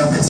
numbers.